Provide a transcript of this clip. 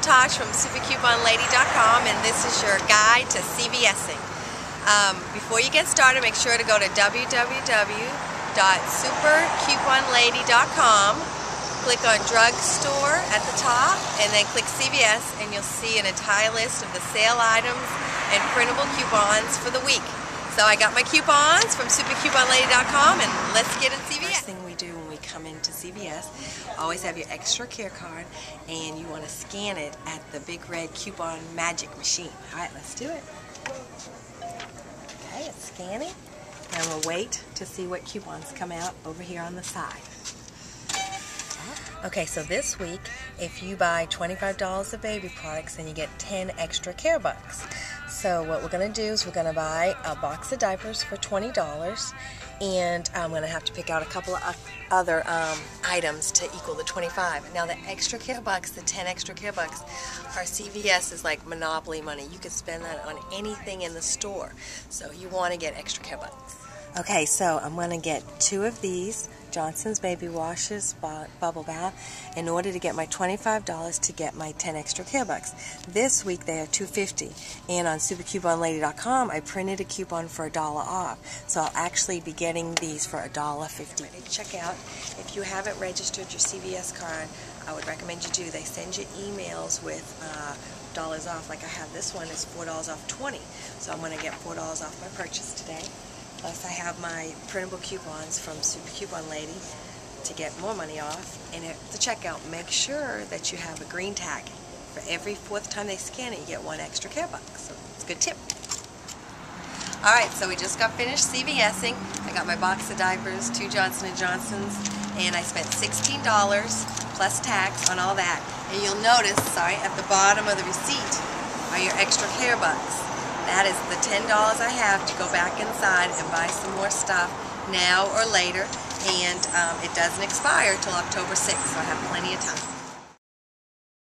Tosh from SuperCouponLady.com and this is your guide to CVSing. Um, before you get started, make sure to go to www.supercouponlady.com click on drugstore at the top and then click CVS and you'll see an entire list of the sale items and printable coupons for the week. So I got my coupons from supercouponlady.com and let's get in CVS. First thing we do come into CVS, always have your extra care card and you want to scan it at the big red coupon magic machine. Alright, let's do it. Okay, it's scanning. And we'll wait to see what coupons come out over here on the side. Okay, so this week, if you buy $25 of baby products, then you get 10 extra care bucks. So what we're going to do is we're going to buy a box of diapers for $20 and I'm going to have to pick out a couple of other um, items to equal the 25. Now the extra care bucks, the 10 extra care bucks, our CVS is like monopoly money. You can spend that on anything in the store. So you want to get extra care bucks. Okay, so I'm going to get two of these Johnson's Baby Washes Bubble Bath in order to get my $25 to get my 10 extra care bucks. This week they are $2.50 and on supercouponlady.com I printed a coupon for a dollar off. So I'll actually be getting these for a dollar fifty. Check out if you haven't registered your CVS card I would recommend you do. They send you emails with uh, dollars off like I have this one is $4 off 20 so I'm going to get $4 off my purchase today. Plus I have my printable coupons from Super Coupon Lady to get more money off. And at the checkout, make sure that you have a green tag. For every fourth time they scan it, you get one extra care buck. So it's a good tip. Alright, so we just got finished CVSing. I got my box of diapers, two Johnson & Johnsons, and I spent $16 plus tax on all that. And you'll notice, sorry, at the bottom of the receipt are your extra care bucks. That is the $10 I have to go back inside and buy some more stuff now or later. And um, it doesn't expire till October 6th, so I have plenty of time.